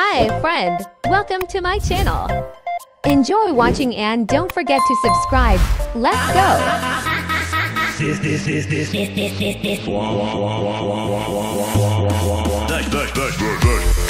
Hi, friend. Welcome to my channel. Enjoy watching and don't forget to subscribe. Let's go. This, this, this, this, this, this, this, this.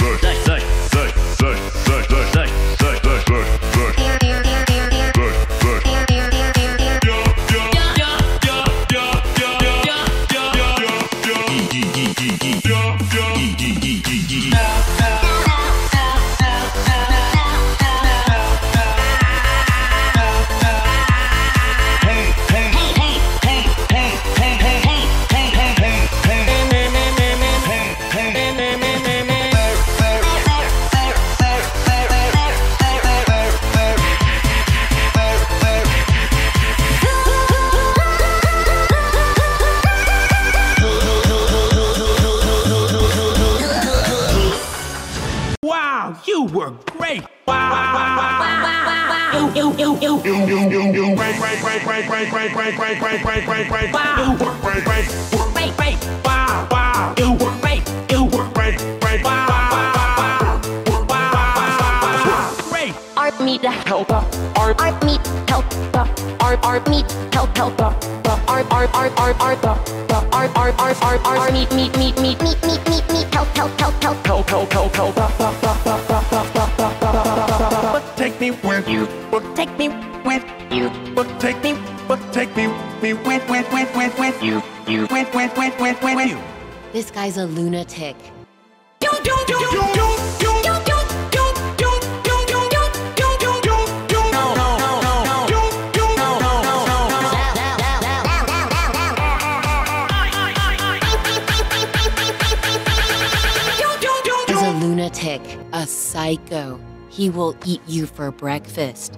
Great, great. Wow, wow, wow, wow, wow, wow. Great. Art meet the helper. Art art meet helper. Art art meet help helper. Art art art art art art art art art art meet meet meet meet meet meet meet meet help help help help help help help help. Me you. Take me with you. Take me. Take me. Me with with with with with you. You with with with with with you. This guy's a lunatic. He's a lunatic, a psycho. He will eat you for breakfast.